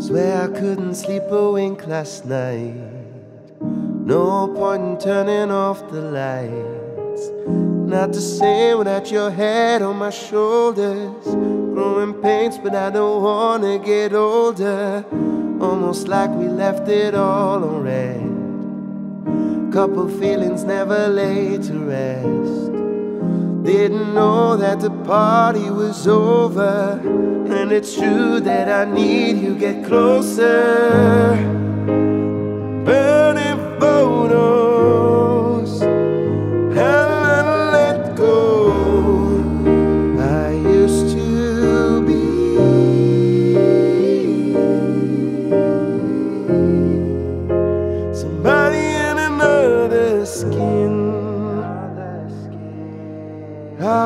Swear I couldn't sleep a wink last night. No point in turning off the lights. Not the same without your head on my shoulders. Growing pains, but I don't wanna get older. Almost like we left it all on read. Couple feelings never laid to rest. Didn't know that the party was over. And it's true that I need you get closer.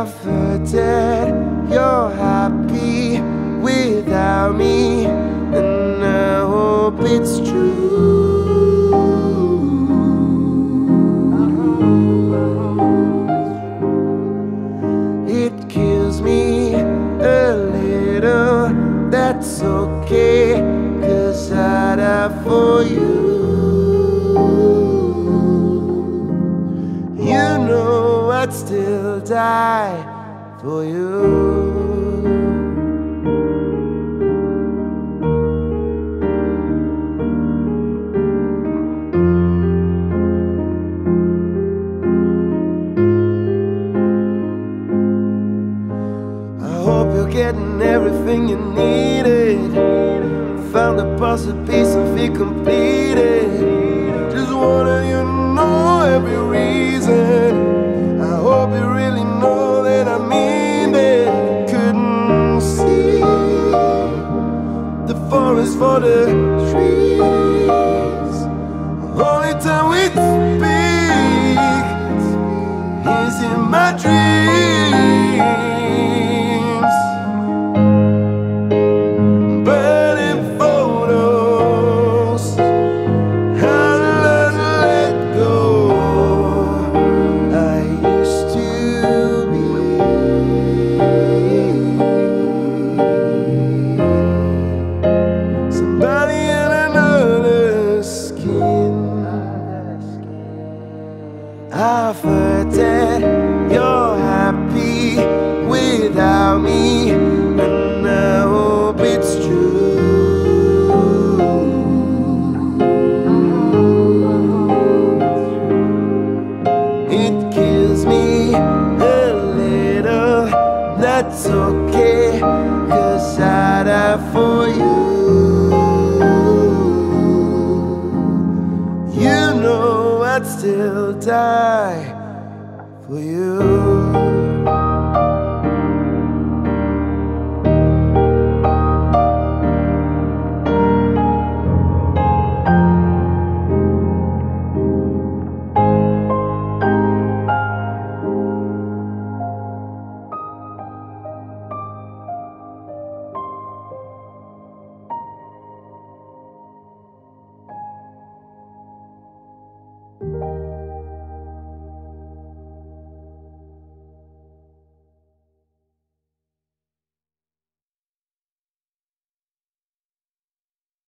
That you're happy without me, and I hope it's true. It kills me a little, that's okay, cause I die for. You die for you. I hope you're getting everything you needed. Found a puzzle piece and feel completed. Just wanna you know every forest for the trees. Only time we speak is in my dreams. I'd still die for you.